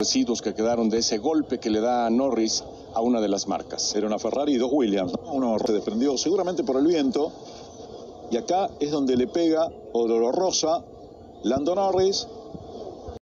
residuos que quedaron de ese golpe que le da a Norris a una de las marcas. Era una Ferrari y dos Williams. Uno se desprendió seguramente por el viento. Y acá es donde le pega o Lando Norris